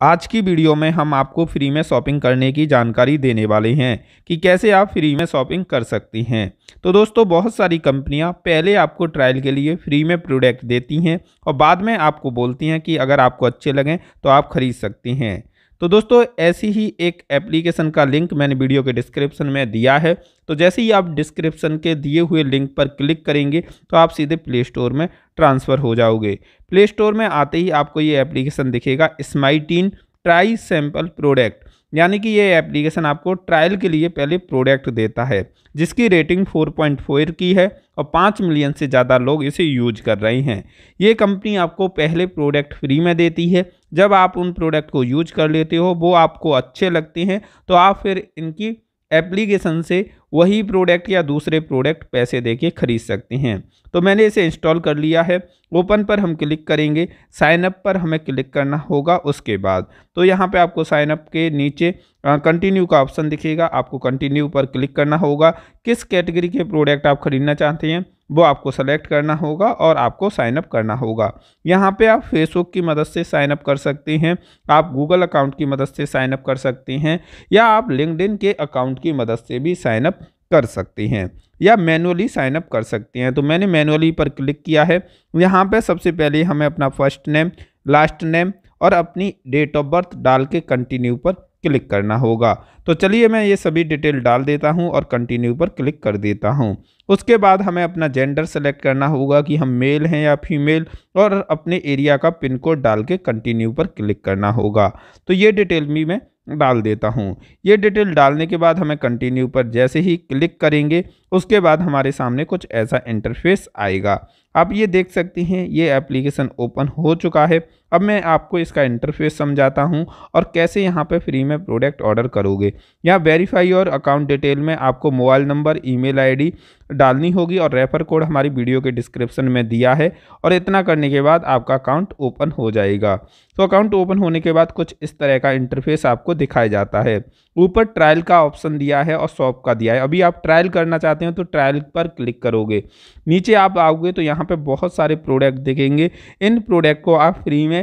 आज की वीडियो में हम आपको फ्री में शॉपिंग करने की जानकारी देने वाले हैं कि कैसे आप फ्री में शॉपिंग कर सकती हैं। तो दोस्तों, बहुत सारी कंपनियाँ पहले आपको ट्रायल के लिए फ्री में प्रोडक्ट देती हैं और बाद में आपको बोलती हैं कि अगर आपको अच्छे लगें तो आप ख़रीद सकती हैं। तो दोस्तों, ऐसी ही एक एप्लीकेशन का लिंक मैंने वीडियो के डिस्क्रिप्शन में दिया है। तो जैसे ही आप डिस्क्रिप्शन के दिए हुए लिंक पर क्लिक करेंगे तो आप सीधे प्ले स्टोर में ट्रांसफ़र हो जाओगे। प्ले स्टोर में आते ही आपको ये एप्लीकेशन दिखेगा स्माइटीन ट्राई सैंपल प्रोडक्ट यानी कि ये एप्लीकेशन आपको ट्रायल के लिए पहले प्रोडक्ट देता है, जिसकी रेटिंग 4.4 की है और पाँच मिलियन से ज़्यादा लोग इसे यूज़ कर रहे हैं। ये कंपनी आपको पहले प्रोडक्ट फ्री में देती है जब आप उन प्रोडक्ट को यूज़ कर लेते हो, वो आपको अच्छे लगते हैं तो आप फिर इनकी एप्लीकेशन से वही प्रोडक्ट या दूसरे प्रोडक्ट पैसे दे के खरीद सकते हैं। तो मैंने इसे इंस्टॉल कर लिया है। ओपन पर हम क्लिक करेंगे। साइन अप पर हमें क्लिक करना होगा उसके बाद। तो यहाँ पे आपको साइन अप के नीचे कंटिन्यू का ऑप्शन दिखेगा। आपको कंटिन्यू पर क्लिक करना होगा। किस कैटेगरी के प्रोडक्ट आप खरीदना चाहते हैं? वो आपको सेलेक्ट करना होगा और आपको साइनअप करना होगा। यहाँ पे आप फेसबुक की मदद से साइनअप कर सकते हैं, आप गूगल अकाउंट की मदद से साइनअप कर सकते हैं, या आप लिंकडिन के अकाउंट की मदद से भी साइनअप कर सकते हैं, या मैनुअली साइनअप कर सकते हैं। तो मैंने मैनुअली पर क्लिक किया है। यहाँ पर सबसे पहले हमें अपना फ़र्स्ट नेम लास्ट नेम और अपनी डेट ऑफ़ बर्थ डाल के कंटिन्यू पर क्लिक करना होगा। तो चलिए मैं ये सभी डिटेल डाल देता हूँ और कंटिन्यू पर क्लिक कर देता हूँ। उसके बाद हमें अपना जेंडर सेलेक्ट करना होगा कि हम मेल हैं या फीमेल और अपने एरिया का पिन कोड डाल के कंटिन्यू पर क्लिक करना होगा। तो ये डिटेल भी मैं डाल देता हूँ। ये डिटेल डालने के बाद हमें कंटिन्यू पर जैसे ही क्लिक करेंगे, उसके बाद हमारे सामने कुछ ऐसा इंटरफेस आएगा। आप ये देख सकते हैं, ये एप्लीकेशन ओपन हो चुका है। अब मैं आपको इसका इंटरफेस समझाता हूँ और कैसे यहाँ पे फ्री में प्रोडक्ट ऑर्डर करोगे। यहाँ वेरीफाई और अकाउंट डिटेल में आपको मोबाइल नंबर ईमेल आईडी डालनी होगी और रेफर कोड हमारी वीडियो के डिस्क्रिप्शन में दिया है और इतना करने के बाद आपका अकाउंट ओपन हो जाएगा। तो अकाउंट ओपन होने के बाद कुछ इस तरह का इंटरफेस आपको दिखाया जाता है। ऊपर ट्रायल का ऑप्शन दिया है और शॉप का दिया है। अभी आप ट्रायल करना चाहते हैं तो ट्रायल पर क्लिक करोगे। नीचे आप आओगे तो यहाँ पर बहुत सारे प्रोडक्ट दिखेंगे। इन प्रोडक्ट को आप फ्री में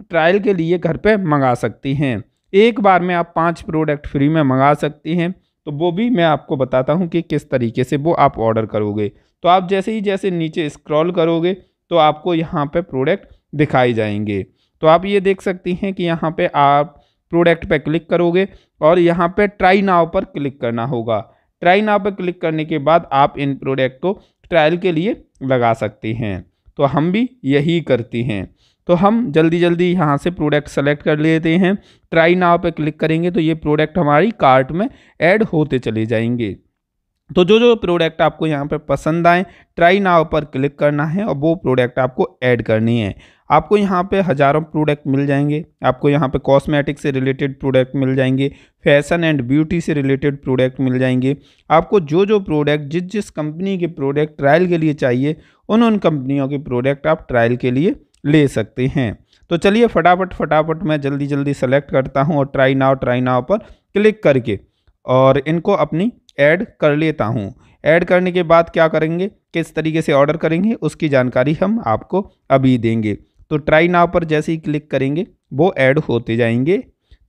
ट्रायल के लिए घर पे मंगा सकती हैं। एक बार में आप पाँच प्रोडक्ट फ्री में मंगा सकती हैं। तो वो भी मैं आपको बताता हूँ कि किस तरीके से वो आप ऑर्डर करोगे। तो आप जैसे ही जैसे नीचे स्क्रॉल करोगे तो आपको यहाँ पे प्रोडक्ट दिखाई जाएँगे। तो आप ये देख सकती हैं कि यहाँ पे आप प्रोडक्ट पे क्लिक करोगे और यहाँ पे ट्राई नाव पर क्लिक करना होगा। ट्राई नाव पर क्लिक करने के बाद आप इन प्रोडक्ट को ट्रायल के लिए लगा सकती हैं। तो हम भी यही करती हैं। तो हम जल्दी जल्दी यहाँ से प्रोडक्ट सेलेक्ट कर लेते हैं। ट्राई नाव पे क्लिक करेंगे तो ये प्रोडक्ट हमारी कार्ट में ऐड होते चले जाएँगे। तो जो जो प्रोडक्ट आपको यहाँ पे पसंद आए ट्राई नाव पर क्लिक करना है और वो प्रोडक्ट आपको ऐड करनी है। आपको यहाँ पे हज़ारों प्रोडक्ट मिल जाएँगे। आपको यहाँ पे कॉस्मेटिक से रिलेटेड प्रोडक्ट मिल जाएँगे। फ़ैशन एंड ब्यूटी से रिलेटेड प्रोडक्ट मिल जाएँगे। आपको जो जो प्रोडक्ट जिस जिस कंपनी के प्रोडक्ट ट्रायल के लिए चाहिए उन उन कंपनियों के प्रोडक्ट आप ट्रायल के लिए ले सकते हैं। तो चलिए फटाफट फटाफट मैं जल्दी जल्दी सेलेक्ट करता हूँ और ट्राई नाव ट्राई नाव पर क्लिक करके और इनको अपनी ऐड कर लेता हूँ। ऐड करने के बाद क्या करेंगे? किस तरीके से ऑर्डर करेंगे? उसकी जानकारी हम आपको अभी देंगे। तो ट्राई नाव पर जैसे ही क्लिक करेंगे, वो ऐड होते जाएँगे।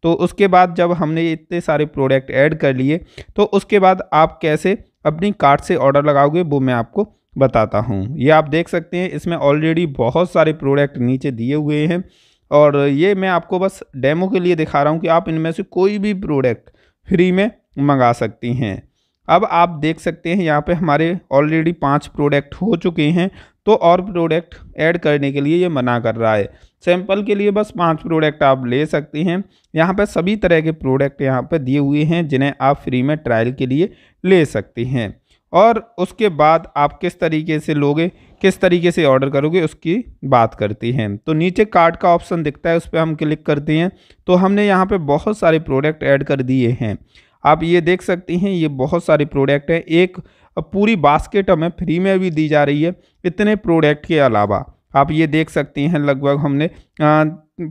तो उसके बाद जब हमने इतने सारे प्रोडक्ट ऐड कर लिए तो उसके बाद आप कैसे अपनी कार्ट से ऑर्डर लगाओगे, वो मैं आपको बताता हूँ। ये आप देख सकते हैं, इसमें ऑलरेडी बहुत सारे प्रोडक्ट नीचे दिए हुए हैं और ये मैं आपको बस डेमो के लिए दिखा रहा हूँ कि आप इनमें से कोई भी प्रोडक्ट फ्री में मंगा सकती हैं। अब आप देख सकते हैं, यहाँ पे हमारे ऑलरेडी पाँच प्रोडक्ट हो चुके हैं तो और प्रोडक्ट ऐड करने के लिए ये मना कर रहा है। सैंपल के लिए बस पाँच प्रोडक्ट आप ले सकते हैं। यहाँ पे सभी तरह के प्रोडक्ट यहाँ पे दिए हुए हैं, जिन्हें आप फ्री में ट्रायल के लिए ले सकते हैं। और उसके बाद आप किस तरीके से लोगे किस तरीके से ऑर्डर करोगे उसकी बात करती हैं। तो नीचे कार्ड का ऑप्शन दिखता है उस पर हम क्लिक करते हैं। तो हमने यहाँ पे बहुत सारे प्रोडक्ट ऐड कर दिए हैं। आप ये देख सकती हैं ये बहुत सारे प्रोडक्ट हैं। एक पूरी बास्केट हमें फ्री में भी दी जा रही है इतने प्रोडक्ट के अलावा। आप ये देख सकती हैं लगभग हमने आ,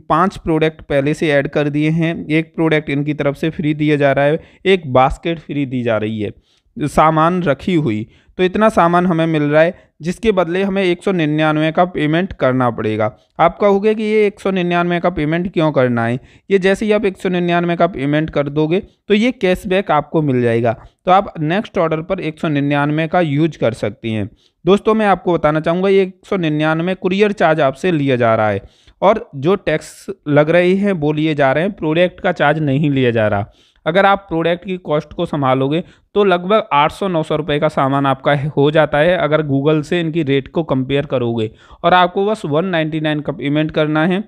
पाँच प्रोडक्ट पहले से ऐड कर दिए हैं। एक प्रोडक्ट इनकी तरफ़ से फ्री दिया जा रहा है एक बास्केट फ्री दी जा रही है। सामान रखी हुई। तो इतना सामान हमें मिल रहा है, जिसके बदले हमें एक सौ निन्यानवे का पेमेंट करना पड़ेगा। आप कहोगे कि ये एक सौ निन्यानवे का पेमेंट क्यों करना है? ये जैसे ही आप एक सौ निन्यानवे का पेमेंट कर दोगे तो ये कैशबैक आपको मिल जाएगा। तो आप नेक्स्ट ऑर्डर पर एक सौ निन्यानवे का यूज़ कर सकती हैं। दोस्तों, मैं आपको बताना चाहूँगा, ये एक सौ निन्यानवे कुरियर चार्ज आपसे लिया जा रहा है। और जो टैक्स लग रही हैं, वो लिए जा रहे हैं प्रोडक्ट का चार्ज नहीं लिया जा रहा। अगर आप प्रोडक्ट की कॉस्ट को संभालोगे तो लगभग 800-900 रुपए का सामान आपका हो जाता है, अगर गूगल से इनकी रेट को कंपेयर करोगे। और आपको बस 199 का पेमेंट करना है।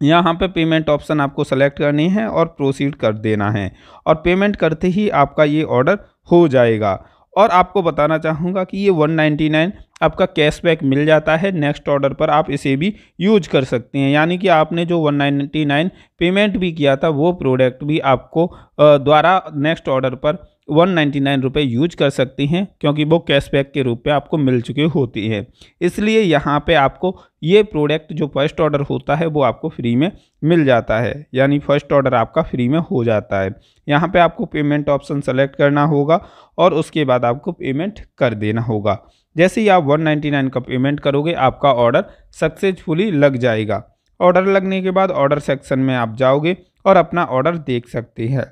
यहाँ पे पेमेंट ऑप्शन आपको सेलेक्ट करनी है और प्रोसीड कर देना है। और पेमेंट करते ही आपका ये ऑर्डर हो जाएगा। और आपको बताना चाहूँगा कि ये 199 आपका कैशबैक मिल जाता है, नेक्स्ट ऑर्डर पर आप इसे भी यूज़ कर सकते हैं। यानी कि आपने जो 199 पेमेंट भी किया था, वो प्रोडक्ट भी आपको द्वारा नेक्स्ट ऑर्डर पर वन नाइन्टी नाइन रुपये यूज़ कर सकती हैं, क्योंकि वो कैशबैक के रूप में आपको मिल चुकी होती है। इसलिए यहाँ पे आपको ये प्रोडक्ट जो फ़र्स्ट ऑर्डर होता है, वो आपको फ्री में मिल जाता है, यानी फ़र्स्ट ऑर्डर आपका फ्री में हो जाता है। यहाँ पे आपको पेमेंट ऑप्शन सेलेक्ट करना होगा और उसके बाद आपको पेमेंट कर देना होगा। जैसे ही आप 199 का पेमेंट करोगे, आपका ऑर्डर सक्सेसफुली लग जाएगा। ऑर्डर लगने के बाद ऑर्डर सेक्शन में आप जाओगे और अपना ऑर्डर देख सकते हैं।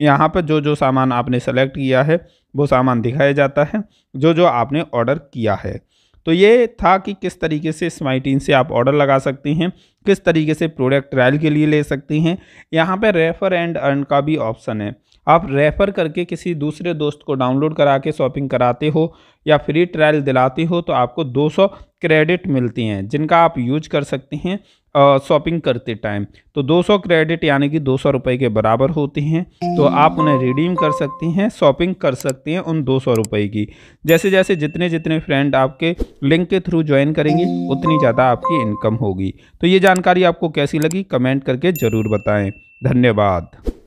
यहाँ पर जो जो सामान आपने सेलेक्ट किया है, वो सामान दिखाया जाता है, जो जो आपने ऑर्डर किया है। तो ये था कि किस तरीके से स्माइटीन से आप ऑर्डर लगा सकती हैं, किस तरीके से प्रोडक्ट ट्रायल के लिए ले सकती हैं। यहाँ पे रेफ़र एंड अर्न का भी ऑप्शन है। आप रेफ़र करके किसी दूसरे दोस्त को डाउनलोड करा के शॉपिंग कराते हो या फ्री ट्रायल दिलाते हो तो आपको 200 क्रेडिट मिलती हैं, जिनका आप यूज़ कर सकते हैं। शॉपिंग करते टाइम। तो 200 क्रेडिट यानी कि दो सौ के बराबर होते हैं। तो आप उन्हें रिडीम कर सकती हैं, शॉपिंग कर सकती हैं उन दो सौ की। जैसे जैसे जितने जितने फ्रेंड आपके लिंक के थ्रू ज्वाइन करेंगे, उतनी ज़्यादा आपकी इनकम होगी। तो ये जानकारी आपको कैसी लगी, कमेंट करके ज़रूर बताएँ। धन्यवाद।